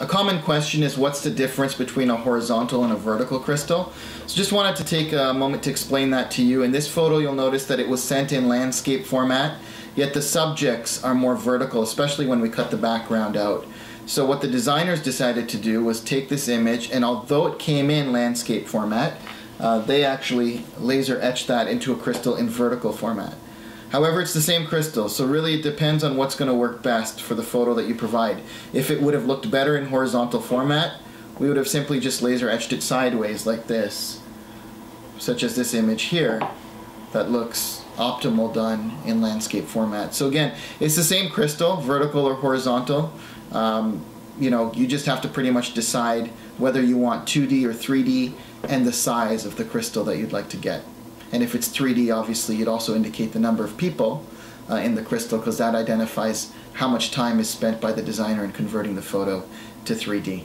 A common question is what's the difference between a horizontal and a vertical crystal? So just wanted to take a moment to explain that to you. In this photo you'll notice that it was sent in landscape format, yet the subjects are more vertical, especially when we cut the background out. So what the designers decided to do was take this image and although it came in landscape format, uh, they actually laser etched that into a crystal in vertical format. However, it's the same crystal, so really it depends on what's going to work best for the photo that you provide. If it would have looked better in horizontal format, we would have simply just laser etched it sideways like this, such as this image here that looks optimal done in landscape format. So again, it's the same crystal, vertical or horizontal. Um, you know, you just have to pretty much decide whether you want 2D or 3D and the size of the crystal that you'd like to get. And if it's 3D, obviously, you'd also indicate the number of people uh, in the crystal because that identifies how much time is spent by the designer in converting the photo to 3D.